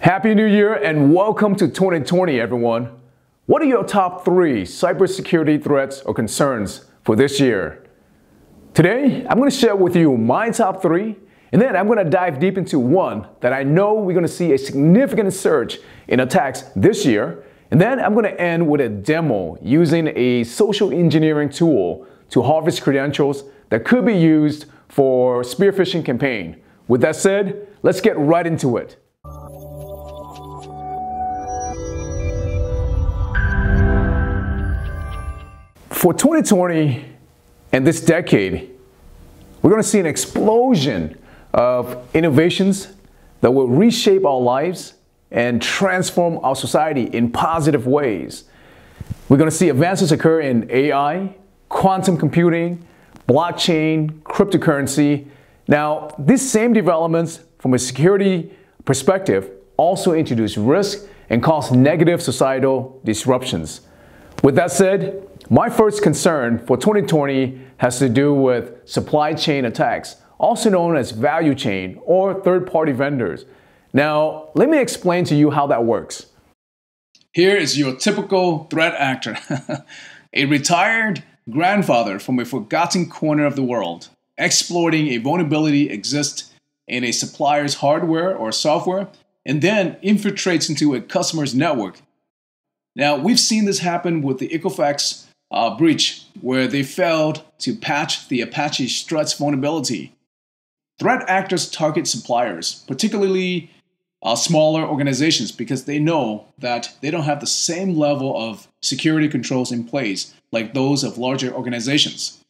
Happy New Year and welcome to 2020, everyone. What are your top three cybersecurity threats or concerns for this year? Today, I'm going to share with you my top three, and then I'm going to dive deep into one that I know we're going to see a significant surge in attacks this year, and then I'm going to end with a demo using a social engineering tool to harvest credentials that could be used for spear phishing campaign. With that said, let's get right into it. For 2020 and this decade, we're going to see an explosion of innovations that will reshape our lives and transform our society in positive ways. We're going to see advances occur in AI, quantum computing, blockchain, cryptocurrency. Now, these same developments from a security perspective also introduce risk and cause negative societal disruptions. With that said, my first concern for 2020 has to do with supply chain attacks, also known as value chain or third-party vendors. Now, let me explain to you how that works. Here is your typical threat actor, a retired grandfather from a forgotten corner of the world, exploiting a vulnerability exists in a supplier's hardware or software, and then infiltrates into a customer's network. Now, we've seen this happen with the Equifax uh, breach where they failed to patch the Apache Struts vulnerability. Threat actors target suppliers, particularly uh, smaller organizations, because they know that they don't have the same level of security controls in place like those of larger organizations.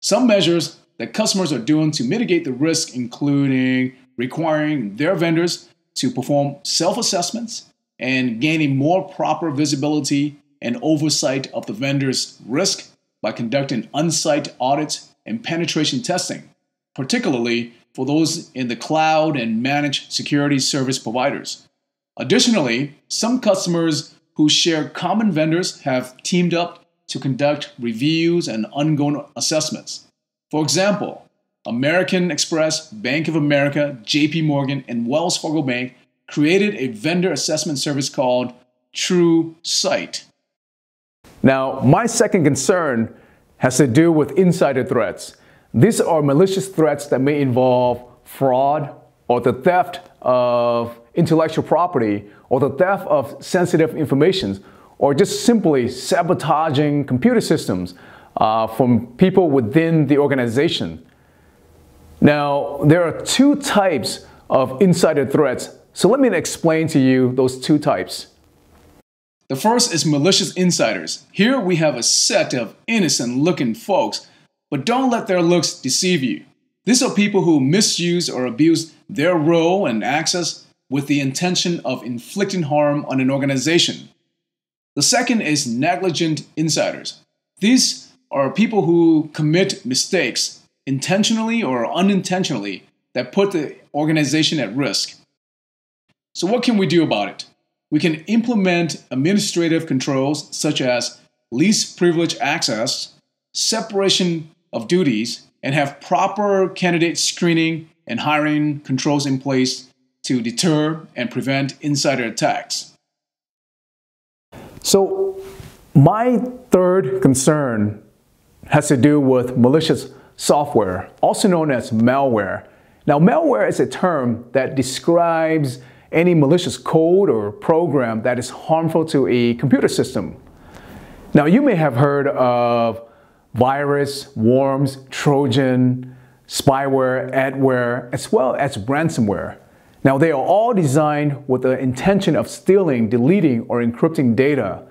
Some measures that customers are doing to mitigate the risk including requiring their vendors to perform self assessments and gaining more proper visibility and oversight of the vendor's risk by conducting on site audits and penetration testing, particularly for those in the cloud and managed security service providers. Additionally, some customers who share common vendors have teamed up to conduct reviews and ongoing assessments. For example, American Express, Bank of America, JP Morgan, and Wells Fargo Bank created a vendor assessment service called TrueSight now, my second concern has to do with insider threats. These are malicious threats that may involve fraud or the theft of intellectual property or the theft of sensitive information or just simply sabotaging computer systems uh, from people within the organization. Now, there are two types of insider threats, so let me explain to you those two types. The first is malicious insiders. Here we have a set of innocent looking folks, but don't let their looks deceive you. These are people who misuse or abuse their role and access with the intention of inflicting harm on an organization. The second is negligent insiders. These are people who commit mistakes intentionally or unintentionally that put the organization at risk. So, what can we do about it? We can implement administrative controls such as least privilege access, separation of duties, and have proper candidate screening and hiring controls in place to deter and prevent insider attacks. So, my third concern has to do with malicious software, also known as malware. Now, malware is a term that describes any malicious code or program that is harmful to a computer system. Now, you may have heard of virus, worms, Trojan, spyware, adware, as well as ransomware. Now, they are all designed with the intention of stealing, deleting, or encrypting data.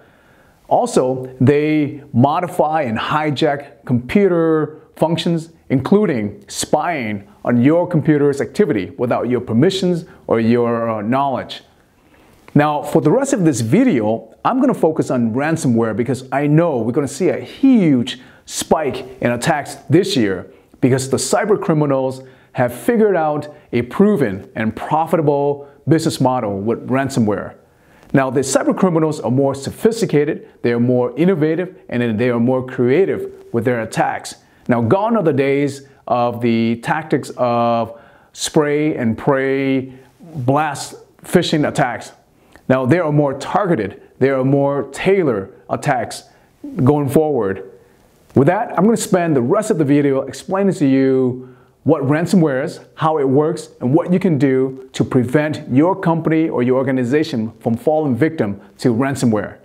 Also, they modify and hijack computer functions, including spying on your computer's activity without your permissions or your uh, knowledge. Now, for the rest of this video, I'm going to focus on ransomware because I know we're going to see a huge spike in attacks this year because the cyber criminals have figured out a proven and profitable business model with ransomware. Now, the cyber criminals are more sophisticated, they are more innovative, and they are more creative with their attacks. Now, gone are the days of the tactics of spray and pray, blast phishing attacks. Now, there are more targeted, there are more tailored attacks going forward. With that, I'm going to spend the rest of the video explaining to you what ransomware is, how it works, and what you can do to prevent your company or your organization from falling victim to ransomware.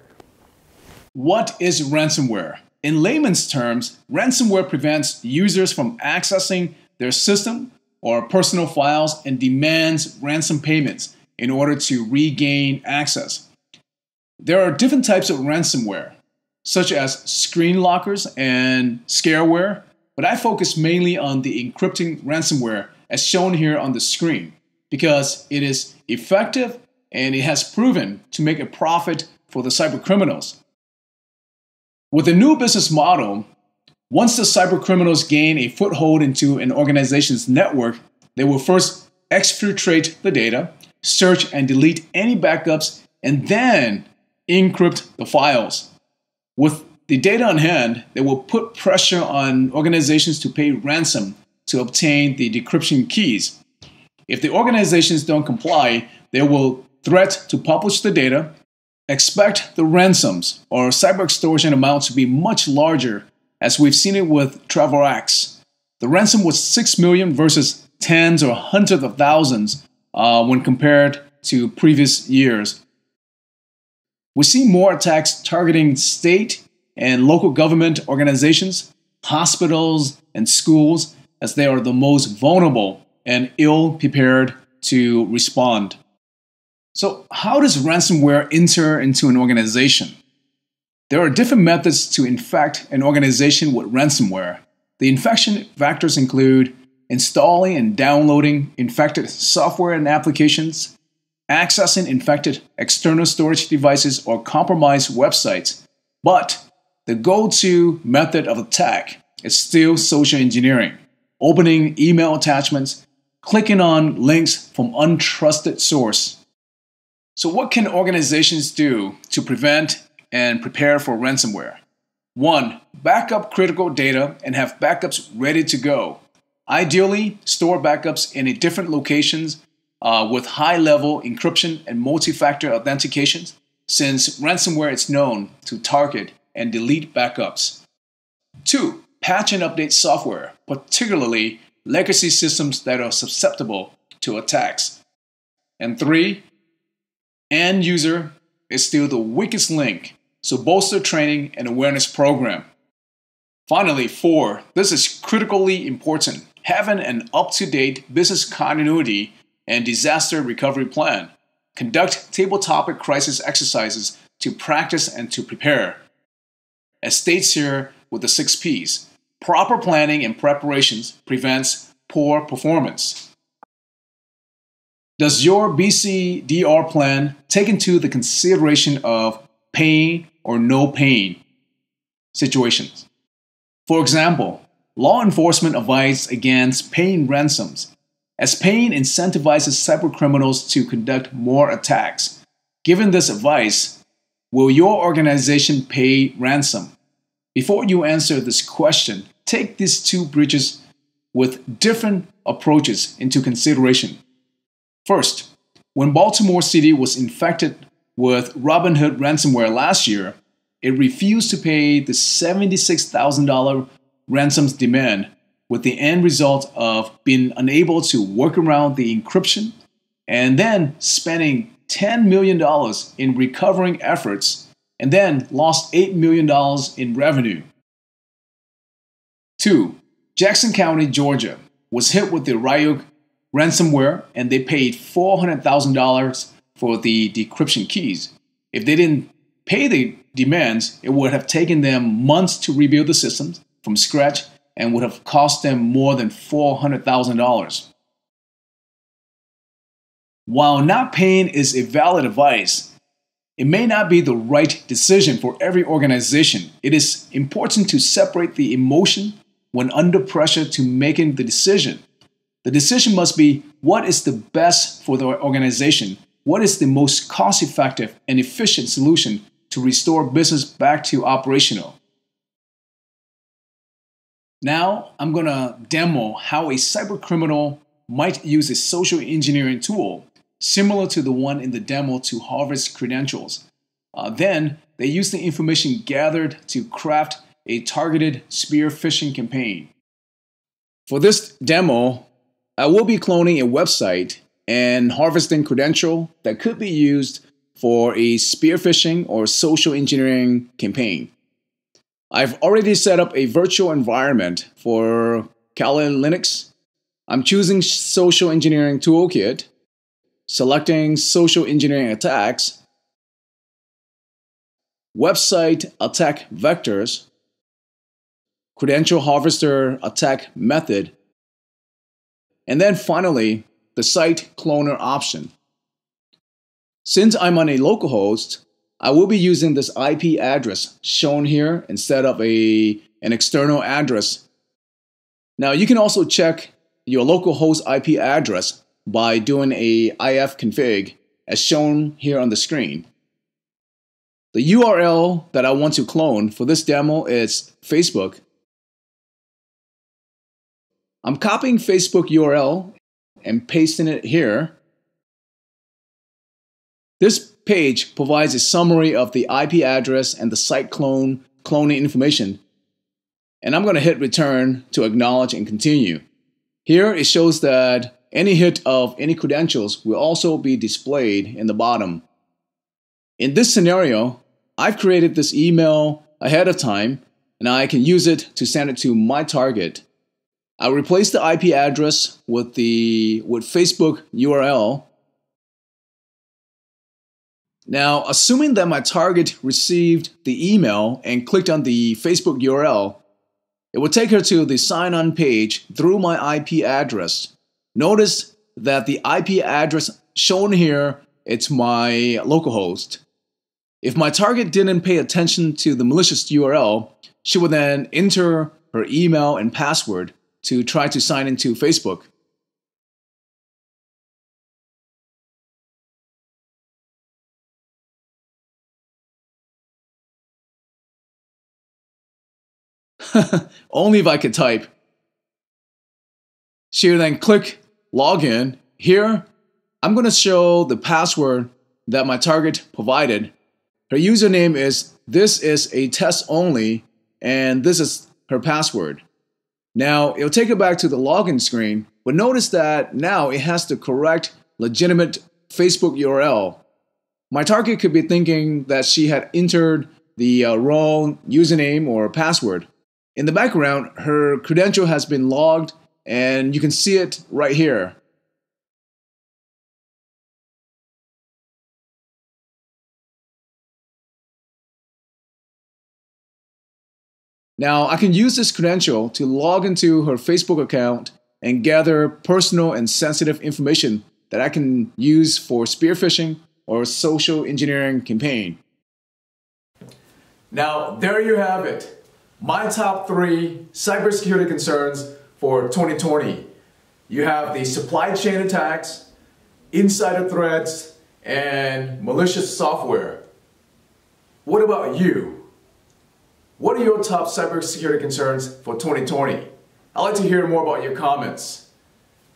What is ransomware? In layman's terms, ransomware prevents users from accessing their system or personal files and demands ransom payments in order to regain access. There are different types of ransomware, such as screen lockers and scareware, but I focus mainly on the encrypting ransomware as shown here on the screen because it is effective and it has proven to make a profit for the cyber criminals. With the new business model, once the cyber criminals gain a foothold into an organization's network, they will first exfiltrate the data, search and delete any backups, and then encrypt the files. With the data on hand, they will put pressure on organizations to pay ransom to obtain the decryption keys. If the organizations don't comply, they will threat to publish the data, expect the ransoms or cyber extortion amount to be much larger, as we've seen it with TravelX. The ransom was 6 million versus tens or hundreds of thousands uh, when compared to previous years. We see more attacks targeting state and local government organizations, hospitals, and schools as they are the most vulnerable and ill prepared to respond. So, how does ransomware enter into an organization? There are different methods to infect an organization with ransomware. The infection vectors include installing and downloading infected software and applications, accessing infected external storage devices or compromised websites. But the go to method of attack is still social engineering, opening email attachments, clicking on links from untrusted source. So, what can organizations do to prevent and prepare for ransomware? One, backup critical data and have backups ready to go. Ideally, store backups in a different locations uh, with high level encryption and multi factor authentications, since ransomware is known to target and delete backups. Two, patch and update software, particularly legacy systems that are susceptible to attacks. And three, end user is still the weakest link, so bolster training and awareness program. Finally, four, this is critically important having an up to date business continuity and disaster recovery plan. Conduct tabletop crisis exercises to practice and to prepare. As states here with the six P's, proper planning and preparations prevents poor performance. Does your BCDR plan take into the consideration of pain or no pain situations? For example, law enforcement advised against paying ransoms, as paying incentivizes cybercriminals to conduct more attacks. Given this advice, will your organization pay ransom? Before you answer this question, take these two breaches with different approaches into consideration. First, when Baltimore City was infected with Robinhood ransomware last year, it refused to pay the $76,000 ransom's demand, with the end result of being unable to work around the encryption and then spending $10 million in recovering efforts and then lost $8 million in revenue. 2. Jackson County, Georgia was hit with the Ryuk ransomware and they paid $400,000 for the decryption keys. If they didn't pay the demands, it would have taken them months to rebuild the systems from scratch and would have cost them more than $400,000. While not paying is a valid advice, it may not be the right decision for every organization. It is important to separate the emotion when under pressure to making the decision. The decision must be what is the best for the organization, what is the most cost effective and efficient solution to restore business back to operational. Now I'm going to demo how a cyber criminal might use a social engineering tool similar to the one in the demo to harvest credentials. Uh, then they use the information gathered to craft a targeted spear phishing campaign. For this demo, I will be cloning a website and harvesting credential that could be used for a spear phishing or social engineering campaign. I've already set up a virtual environment for Kali Linux. I'm choosing Social Engineering Toolkit, selecting Social Engineering Attacks, Website Attack Vectors, Credential Harvester Attack Method, and then finally, the Site Cloner option. Since I'm on a localhost, I will be using this IP address shown here instead of a, an external address. Now you can also check your local host IP address by doing a ifconfig as shown here on the screen. The URL that I want to clone for this demo is Facebook. I'm copying Facebook URL and pasting it here. This page provides a summary of the IP address and the site clone cloning information. And I'm going to hit return to acknowledge and continue. Here it shows that any hit of any credentials will also be displayed in the bottom. In this scenario, I've created this email ahead of time and I can use it to send it to my target. I'll replace the IP address with the with Facebook URL now, assuming that my target received the email and clicked on the Facebook URL, it will take her to the sign on page through my IP address. Notice that the IP address shown here it's my localhost. If my target didn't pay attention to the malicious URL, she would then enter her email and password to try to sign into Facebook. Only if I could type. She would then click login. Here, I'm going to show the password that my target provided. Her username is this is a test only, and this is her password. Now, it'll take her back to the login screen, but notice that now it has the correct, legitimate Facebook URL. My target could be thinking that she had entered the uh, wrong username or password. In the background, her credential has been logged and you can see it right here. Now, I can use this credential to log into her Facebook account and gather personal and sensitive information that I can use for spear phishing or social engineering campaign. Now, there you have it my top three cybersecurity concerns for 2020. You have the supply chain attacks, insider threats, and malicious software. What about you? What are your top cybersecurity concerns for 2020? I'd like to hear more about your comments.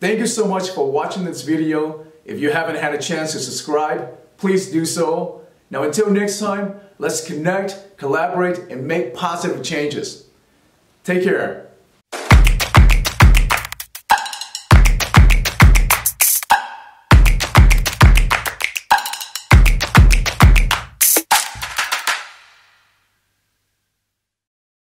Thank you so much for watching this video. If you haven't had a chance to subscribe, please do so. Now until next time, let's connect, collaborate, and make positive changes. Take care.